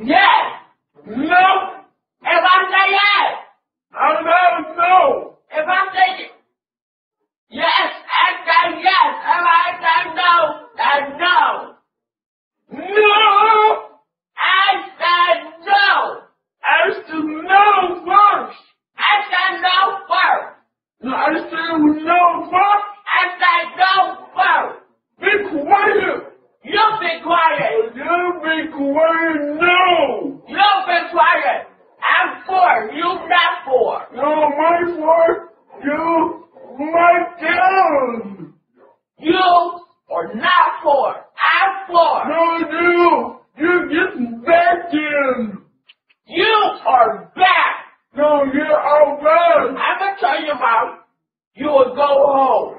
Yes. No. If I say yes. I don't know. If I say yes, I say yes. If I say no, then no. No. I said no. I said no first. I said no first. No, I said no first. I said no first. Be quiet. You be quiet. You be quiet. No. You be quiet. For. You not for. No, my fault. You, my down. You are not for. I'm for. No, you. You're getting back in. You are back. No, you're all bad. I'm gonna tell you about. You will go home.